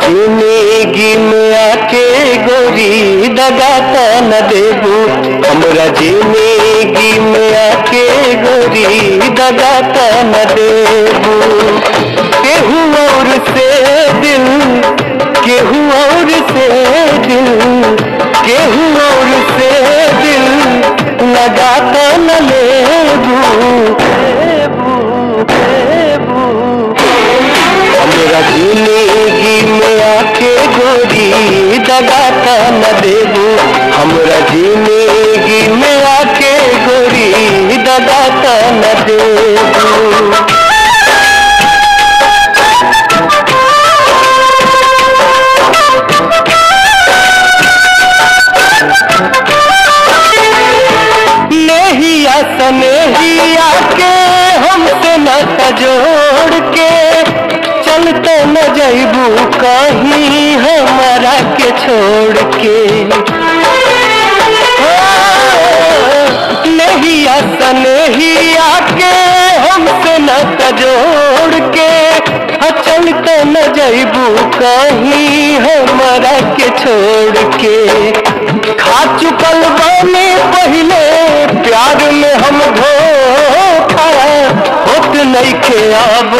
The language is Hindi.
ज़िंदगी में आके गोरी दगा त न देबू हमरा ज़िंदगी में आके गोरी दगा त न देबू केहू और से दिल केहू और से दिल केहू और से दिल लगा त न लेबू लेबू लेबू हमरा ज़िंदगी दगा त न देबू हमरा ज़िंदगी में आके गोरी दगा त न देबू नेहिया सनेहिया के हमसे न जोड़ के चलते न जैबू कहीं। के छोड़ के ओ, नेहिया सनेहिया के हमसे न जोड़ के। हाँ, चलते न जैबू कहीं हमारा के छोड़ के। खा चुकल बानी पहले प्यार में हम धोखा। होत नहीं के अब